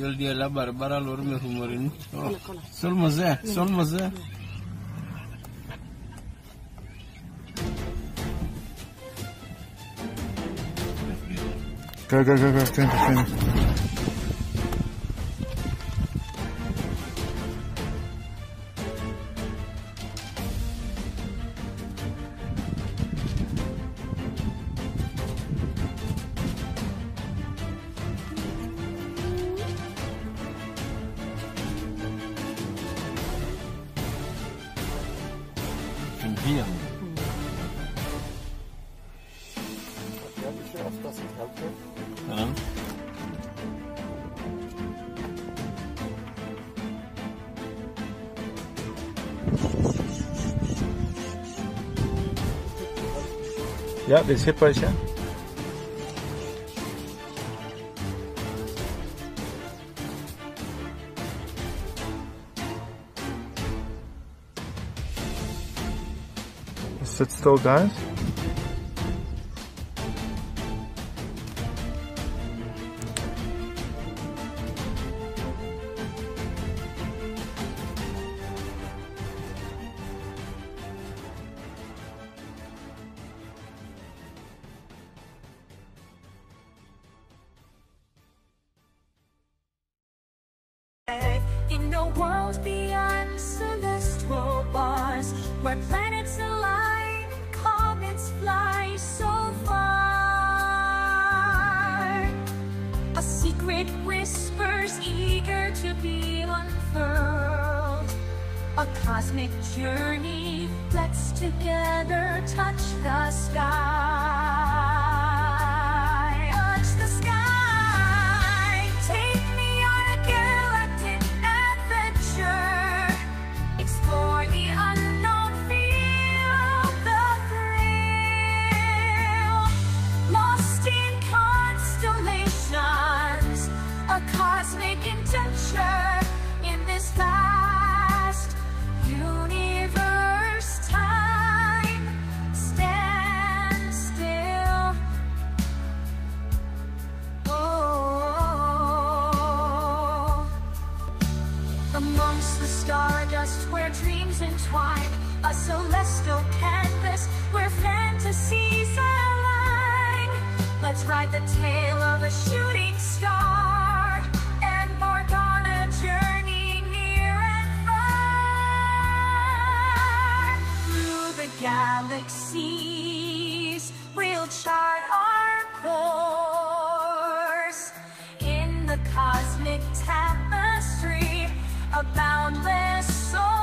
Diyor diye la barbara lor me humorin. Oh, sol maza, sol maza. Go, go, go, go, turn, turn. Yeah, dit zit pas, ja. Is it still guys? cosmic journey. Let's together touch the sky. a boundless soul.